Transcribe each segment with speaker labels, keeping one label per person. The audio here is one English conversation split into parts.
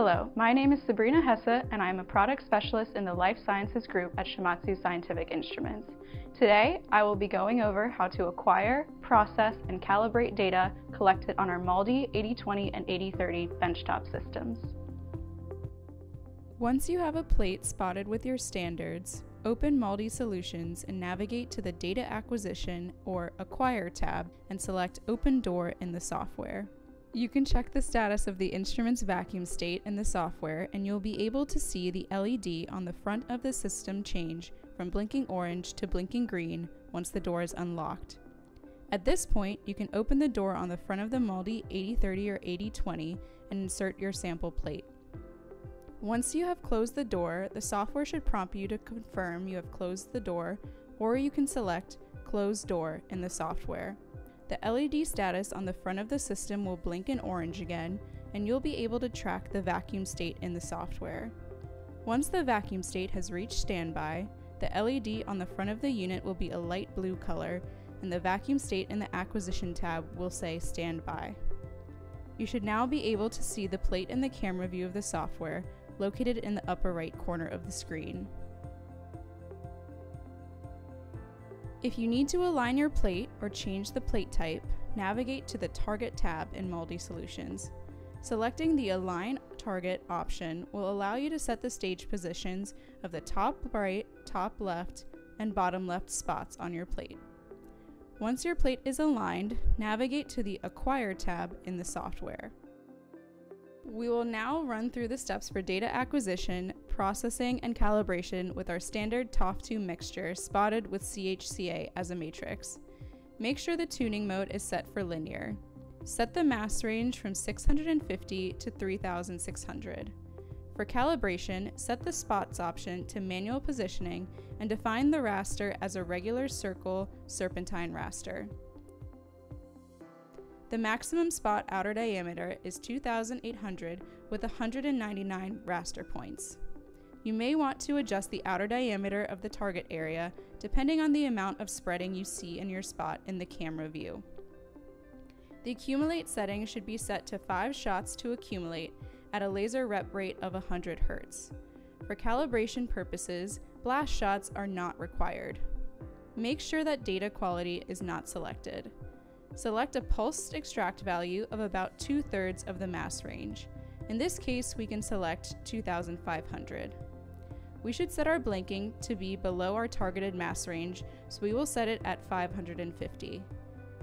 Speaker 1: Hello, my name is Sabrina Hesse and I am a product specialist in the Life Sciences group at Shimadzu Scientific Instruments. Today, I will be going over how to acquire, process, and calibrate data collected on our MALDI 8020 and 8030 benchtop systems.
Speaker 2: Once you have a plate spotted with your standards, open MALDI Solutions and navigate to the Data Acquisition or Acquire tab and select Open Door in the software. You can check the status of the instrument's vacuum state in the software and you'll be able to see the LED on the front of the system change from blinking orange to blinking green once the door is unlocked. At this point, you can open the door on the front of the MALDI 8030 or 8020 and insert your sample plate. Once you have closed the door, the software should prompt you to confirm you have closed the door, or you can select Close Door in the software. The LED status on the front of the system will blink in orange again, and you'll be able to track the vacuum state in the software. Once the vacuum state has reached standby, the LED on the front of the unit will be a light blue color, and the vacuum state in the acquisition tab will say standby. You should now be able to see the plate in the camera view of the software, located in the upper right corner of the screen. If you need to align your plate or change the plate type, navigate to the Target tab in MALDI Solutions. Selecting the Align Target option will allow you to set the stage positions of the top right, top left, and bottom left spots on your plate. Once your plate is aligned, navigate to the Acquire tab in the software. We will now run through the steps for data acquisition, processing, and calibration with our standard TOF2 mixture spotted with CHCA as a matrix. Make sure the tuning mode is set for linear. Set the mass range from 650 to 3600. For calibration, set the spots option to manual positioning and define the raster as a regular circle serpentine raster. The maximum spot outer diameter is 2,800 with 199 raster points. You may want to adjust the outer diameter of the target area depending on the amount of spreading you see in your spot in the camera view. The accumulate setting should be set to 5 shots to accumulate at a laser rep rate of 100 Hz. For calibration purposes, blast shots are not required. Make sure that data quality is not selected. Select a pulsed extract value of about two thirds of the mass range. In this case, we can select 2500. We should set our blanking to be below our targeted mass range, so we will set it at 550.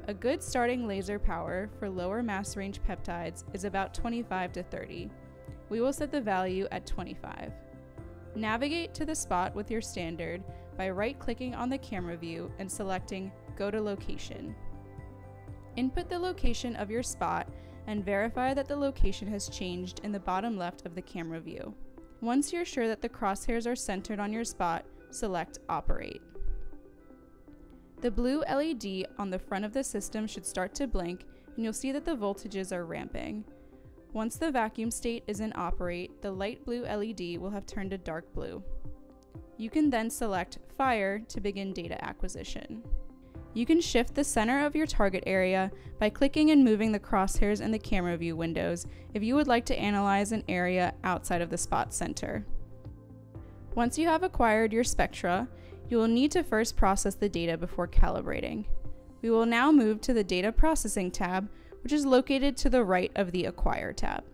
Speaker 2: A good starting laser power for lower mass range peptides is about 25 to 30. We will set the value at 25. Navigate to the spot with your standard by right clicking on the camera view and selecting Go to Location. Input the location of your spot and verify that the location has changed in the bottom left of the camera view. Once you're sure that the crosshairs are centered on your spot, select Operate. The blue LED on the front of the system should start to blink and you'll see that the voltages are ramping. Once the vacuum state is in operate, the light blue LED will have turned to dark blue. You can then select Fire to begin data acquisition. You can shift the center of your target area by clicking and moving the crosshairs in the camera view windows if you would like to analyze an area outside of the spot center. Once you have acquired your spectra, you will need to first process the data before calibrating. We will now move to the Data Processing tab, which is located to the right of the Acquire tab.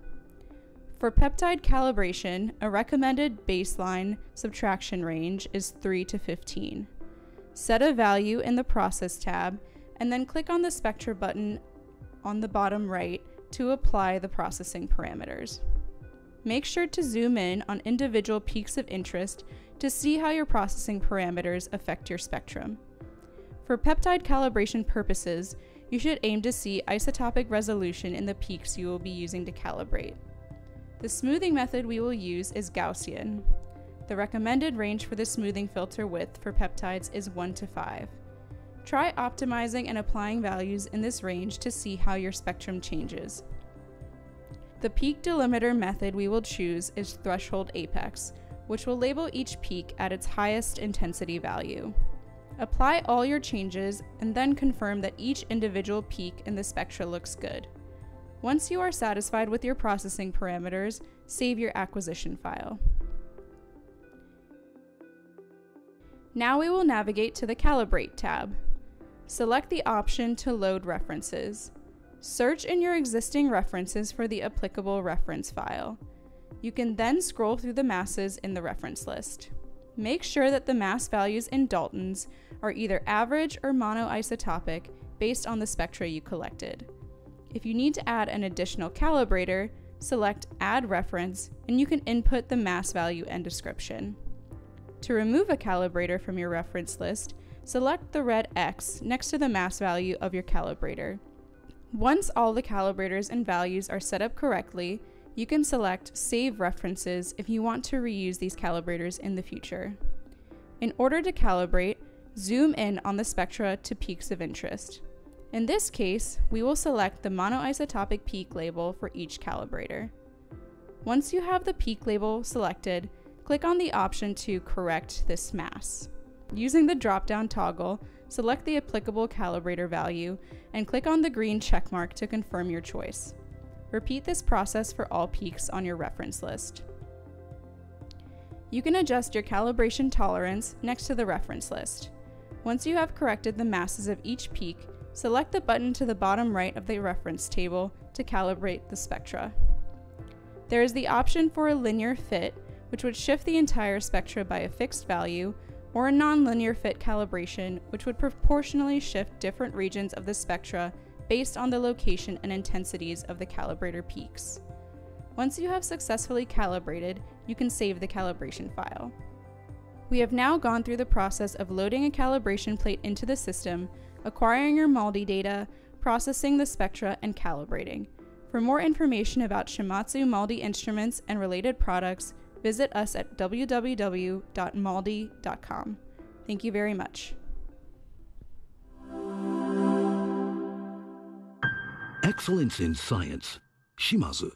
Speaker 2: For peptide calibration, a recommended baseline subtraction range is 3 to 15 set a value in the Process tab, and then click on the Spectra button on the bottom right to apply the processing parameters. Make sure to zoom in on individual peaks of interest to see how your processing parameters affect your spectrum. For peptide calibration purposes, you should aim to see isotopic resolution in the peaks you will be using to calibrate. The smoothing method we will use is Gaussian, the recommended range for the smoothing filter width for peptides is 1 to 5. Try optimizing and applying values in this range to see how your spectrum changes. The peak delimiter method we will choose is threshold apex, which will label each peak at its highest intensity value. Apply all your changes and then confirm that each individual peak in the spectra looks good. Once you are satisfied with your processing parameters, save your acquisition file. Now we will navigate to the Calibrate tab. Select the option to load references. Search in your existing references for the applicable reference file. You can then scroll through the masses in the reference list. Make sure that the mass values in Daltons are either average or monoisotopic based on the spectra you collected. If you need to add an additional calibrator, select Add Reference and you can input the mass value and description. To remove a calibrator from your reference list, select the red X next to the mass value of your calibrator. Once all the calibrators and values are set up correctly, you can select Save References if you want to reuse these calibrators in the future. In order to calibrate, zoom in on the spectra to peaks of interest. In this case, we will select the monoisotopic peak label for each calibrator. Once you have the peak label selected, click on the option to correct this mass. Using the drop-down toggle, select the applicable calibrator value and click on the green checkmark to confirm your choice. Repeat this process for all peaks on your reference list. You can adjust your calibration tolerance next to the reference list. Once you have corrected the masses of each peak, select the button to the bottom right of the reference table to calibrate the spectra. There is the option for a linear fit, which would shift the entire spectra by a fixed value, or a nonlinear fit calibration, which would proportionally shift different regions of the spectra based on the location and intensities of the calibrator peaks. Once you have successfully calibrated, you can save the calibration file. We have now gone through the process of loading a calibration plate into the system, acquiring your MALDI data, processing the spectra, and calibrating. For more information about Shimadzu MALDI instruments and related products, visit us at www.maldi.com. Thank you very much.
Speaker 3: Excellence in science. Shimadzu.